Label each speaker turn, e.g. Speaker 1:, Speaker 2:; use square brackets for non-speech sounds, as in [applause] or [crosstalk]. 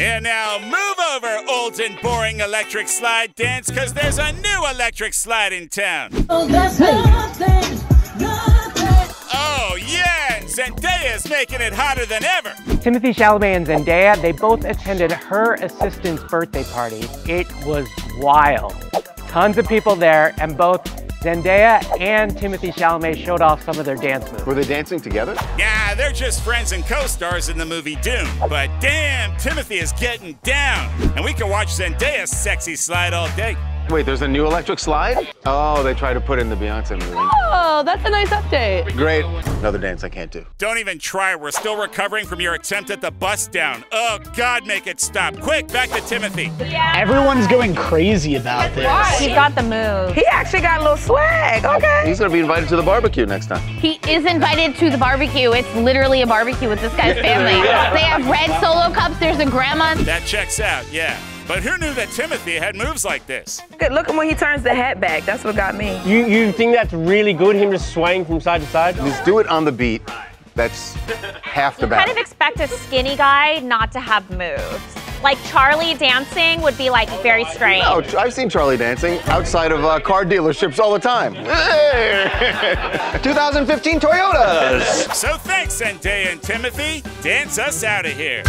Speaker 1: And now move over, old and boring electric slide dance, because there's a new electric slide in town.
Speaker 2: Oh, that's nothing, nothing.
Speaker 1: Oh, yeah, and Zendaya's making it hotter than ever.
Speaker 3: Timothée Chalamet and Zendaya, they both attended her assistant's birthday party. It was wild. Tons of people there, and both Zendaya and Timothée Chalamet showed off some of their dance moves.
Speaker 4: Were they dancing together?
Speaker 1: Yeah, they're just friends and co stars in the movie Dune. But damn, Timothée is getting down. And we can watch Zendaya's sexy slide all day.
Speaker 4: Wait, there's a new electric slide? Oh, they tried to put in the Beyonce movie.
Speaker 5: Oh, that's a nice update.
Speaker 4: Great. Another dance I can't do.
Speaker 1: Don't even try. We're still recovering from your attempt at the bust down. Oh, God, make it stop. Quick, back to Timothée.
Speaker 6: Everyone's going crazy about this.
Speaker 7: He got the move.
Speaker 5: He actually got a little swag. Okay.
Speaker 4: He's gonna be invited to the barbecue next time.
Speaker 7: He is invited to the barbecue. It's literally a barbecue with this guy's family. They have red solo cups. There's a grandma.
Speaker 1: That checks out, yeah. But who knew that Timothée had moves like this?
Speaker 5: Good. Look at when he turns the hat back. That's what got me.
Speaker 8: You you think that's really good, him just swaying from side to side?
Speaker 4: Just do it on the beat. That's half the battle.
Speaker 9: You kind of expect a skinny guy not to have moves. Like Charlie dancing would be like very strange.
Speaker 4: No, I've seen Charlie dancing outside of uh, car dealerships all the time. Hey! [laughs] 2015 Toyotas.
Speaker 1: So thanks, Zendaya and Timothée. Dance us out of here.